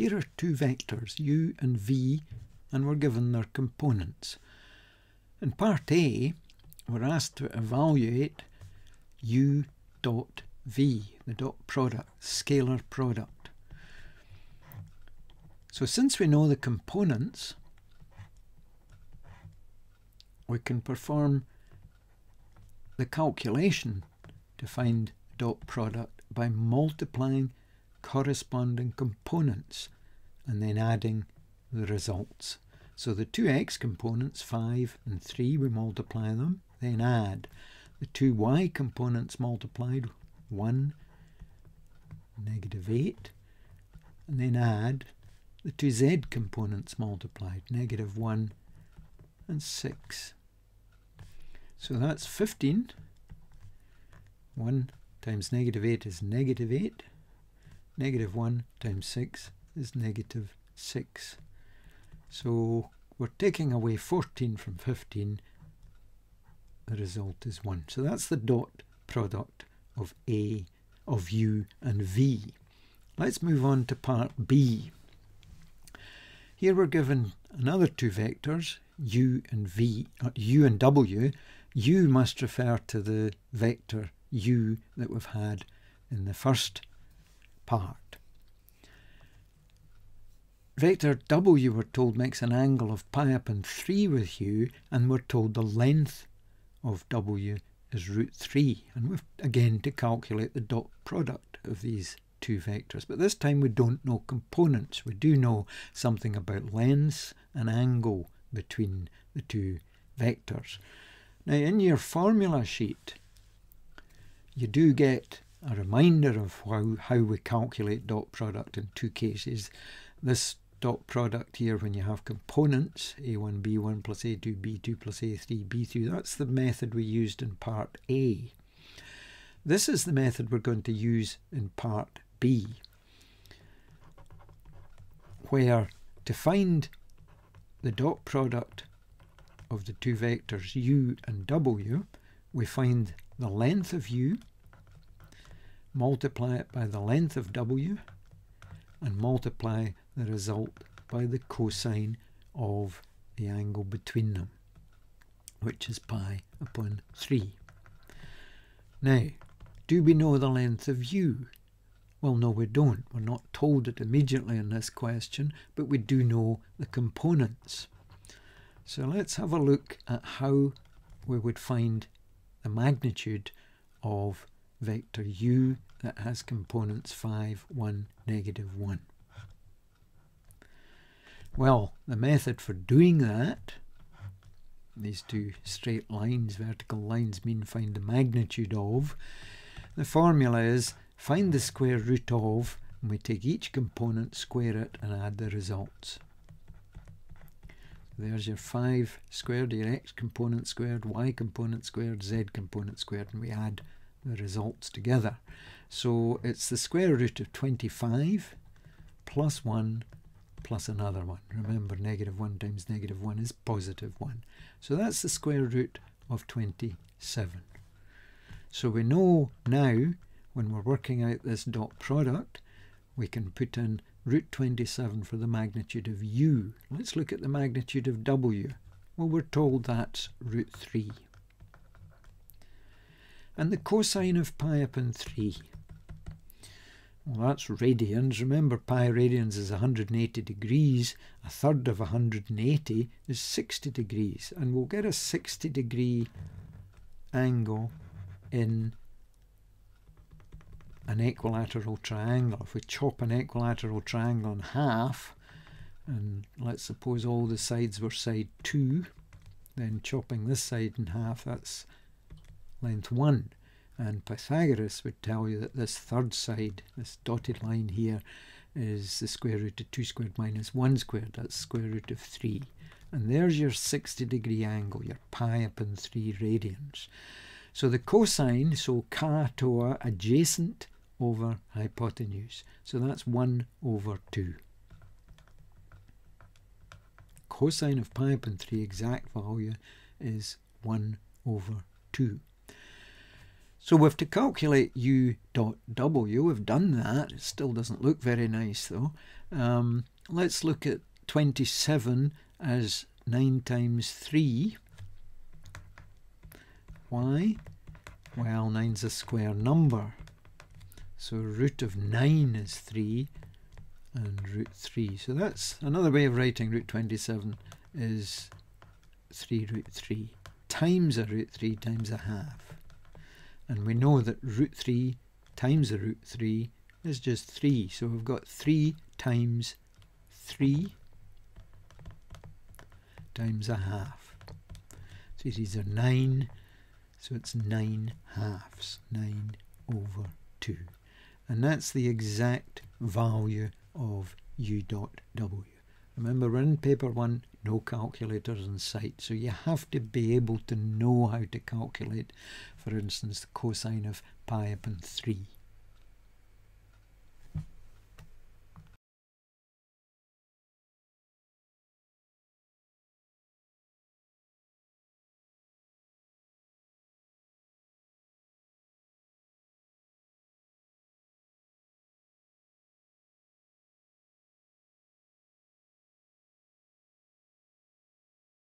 Here are two vectors, u and v, and we're given their components. In part A, we're asked to evaluate u dot v, the dot product, scalar product. So since we know the components, we can perform the calculation to find dot product by multiplying corresponding components and then adding the results. So the two x components, 5 and 3, we multiply them, then add. The two y components multiplied, 1, negative 8, and then add the two z components multiplied, negative 1 and 6. So that's 15. 1 times negative 8 is negative 8. Negative 1 times 6 is negative 6. So we're taking away 14 from 15. The result is 1. So that's the dot product of A, of U and V. Let's move on to part B. Here we're given another two vectors, u and v, uh, u and w. u must refer to the vector u that we've had in the first part. Vector w, we're told, makes an angle of pi upon 3 with u, and we're told the length of w is root 3. And we've again to calculate the dot product of these two vectors. But this time we don't know components. We do know something about length and angle between the two vectors. Now in your formula sheet you do get a reminder of how, how we calculate dot product in two cases. This dot product here when you have components a1 b1 plus a2 b2 plus a3 b3 that's the method we used in part A. This is the method we're going to use in part B where to find the dot product of the two vectors u and w we find the length of u multiply it by the length of w and multiply the result by the cosine of the angle between them, which is pi upon 3. Now, do we know the length of u? Well, no, we don't. We're not told it immediately in this question, but we do know the components. So let's have a look at how we would find the magnitude of vector u that has components 5, 1, negative 1. Well, the method for doing that, these two straight lines, vertical lines, mean find the magnitude of. The formula is find the square root of, and we take each component, square it, and add the results. There's your 5 squared, your x component squared, y component squared, z component squared, and we add the results together. So it's the square root of 25 plus 1 plus another one. Remember, negative 1 times negative 1 is positive 1. So that's the square root of 27. So we know now, when we're working out this dot product, we can put in root 27 for the magnitude of u. Let's look at the magnitude of w. Well, we're told that's root 3. And the cosine of pi upon 3. Well, that's radians. Remember, pi radians is 180 degrees. A third of 180 is 60 degrees. And we'll get a 60 degree angle in an equilateral triangle. If we chop an equilateral triangle in half, and let's suppose all the sides were side 2, then chopping this side in half, that's length 1. And Pythagoras would tell you that this third side, this dotted line here, is the square root of 2 squared minus 1 squared. That's square root of 3. And there's your 60 degree angle, your pi upon 3 radians. So the cosine, so CAH TOA adjacent over hypotenuse. So that's 1 over 2. Cosine of pi upon 3 exact value is 1 over 2. So we have to calculate u dot w. We've done that. It still doesn't look very nice though. Um, let's look at 27 as 9 times 3. Why? Well, 9's a square number. So root of 9 is 3 and root 3. So that's another way of writing root 27 is 3 root 3 times a root 3 times a half. And we know that root 3 times a root 3 is just 3. So we've got 3 times 3 times a half. So these are 9, so it's 9 halves, 9 over 2. And that's the exact value of u dot w. Remember, we're in paper 1, no calculators in sight, so you have to be able to know how to calculate, for instance, the cosine of pi upon 3.